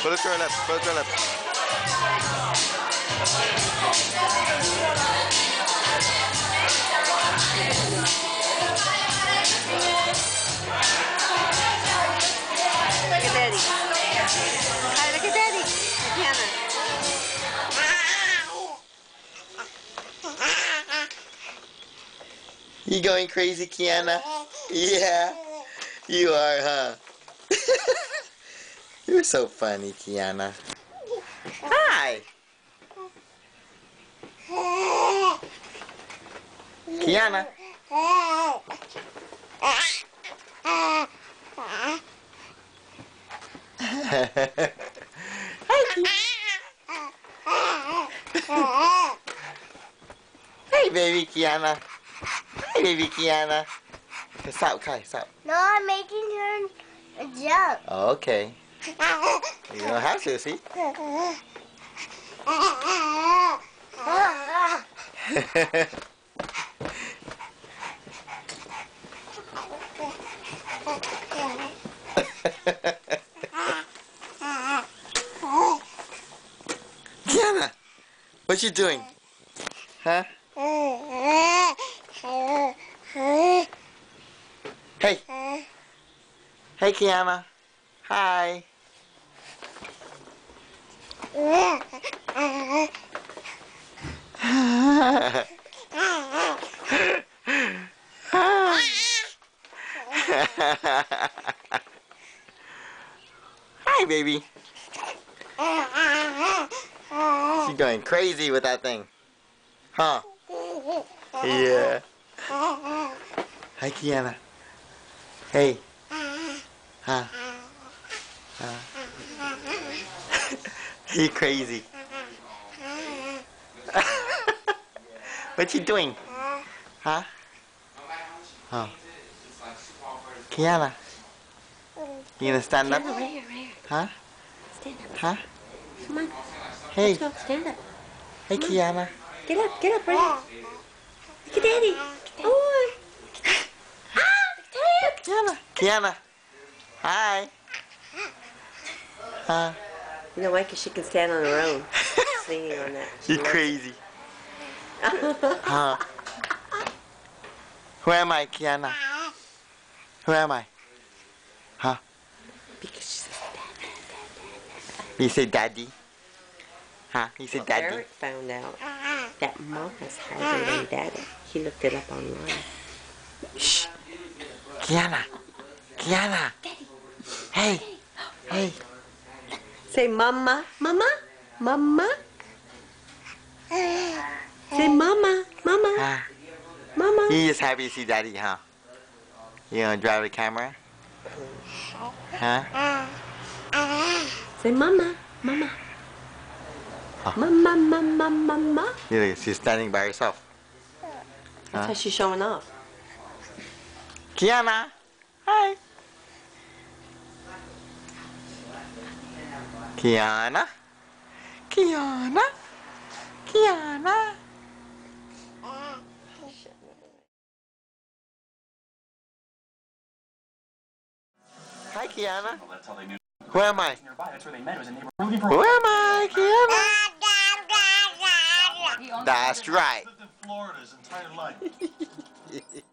Put it through her lips. Put it through her lips. Look at Daddy. Hi, look at You going crazy, Kiana? Yeah. You are, huh? You're so funny, Kiana. Hi. Kiana. Hey, baby Kiana. Hey, baby Kiana. Stop, Kai, stop. No, I'm making her jump. Okay. You don't have to, see? Kiana, what you doing? Huh? Hey. Hey, Kiana. Hi. Hi, baby. She's going crazy with that thing. Huh? Yeah. Hi, Kiana. Hey. Huh? Huh? you crazy. what you doing? Huh? Oh. Kiana. You gonna stand up? Stand up right here. Huh? Stand up. Huh? Come on. Hey. Let's go. Stand up. Hey, Kiana. Get up. Get up right here. Look at Daddy. Oh. Ah, Kiana. Kiana. Hi. Huh? You know why? Because she can stand on her own. Swinging on that. She You loves crazy. Huh? Who am I, Kiana? Who am I? Huh? because she says, You say daddy? Huh? You say daddy? Eric found out that mama's harder than daddy. He looked it up online. Shh. Kiana. Kiana. Hey. Hey. Say mama. Mama. Mama. Say mama. Mama. Huh? Mama. You just happy to see daddy, huh? You gonna drive the camera? Huh? Say mama. Mama. Huh. Mama, mama, mama. You know, she's standing by herself. That's Huh? how she's showing off. Kiana. Hi. Kiana. Kiana. Kiana. Hi, Kiana. That's how they knew Who am I? where they met. It was a neighbor looking for Who am I, Kiana? That's right. Lived in Florida his entire life.